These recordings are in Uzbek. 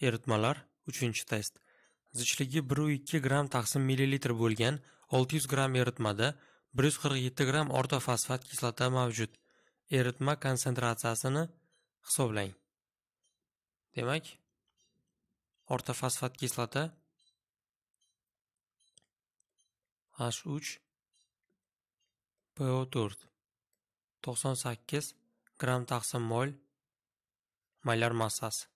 Eritmalar 3-test. Zichligi 1,2 gram taqsim millilitr bo'lgan 600 gram eritmada 147 gram ortofosfat kislota mavjud. Eritma konsentratsiyasini hisoblang. Demak, ortofosfat kislota H3 PO4 98 gram taqsim mol maylar massasi.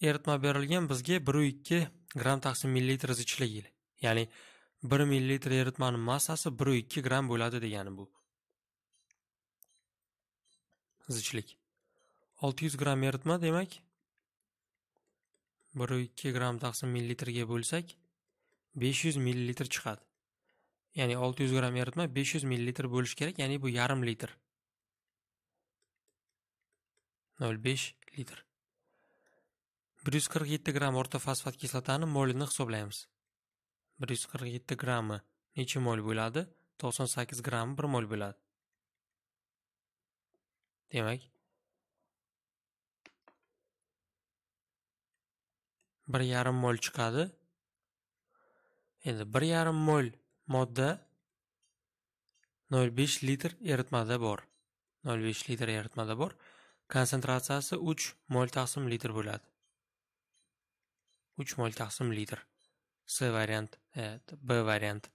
Eritma berilgan bizga 1,2 gram taqsim millilitr zichligi. Ya'ni 1 millilitr eritmani massasi 1,2 gram bo'ladi degani bu. Zichlik. 600 gram eritma demak 1,2 gram taqsim millilitrga bo'lsak 500 millilitr chiqadi. Ya'ni 600 gram eritma 500 millilitr bo'lishi kerak, ya'ni bu yarim litr. 0,5 litr. 147 o'rta ortofosfat kislotani molini hisoblaymiz. 147 grammi necha mol bo'ladi? 98 grammi 1 mol bo'ladi. Demak, 1,5 mol chiqadi. Endi 1,5 mol modda 0,5 litr eritmada bor. 0,5 litr eritmada bor. Konsentratsiyasi 3 mol taqsim litr bo'ladi. 3.0 taqsimlidir. C variant, B variant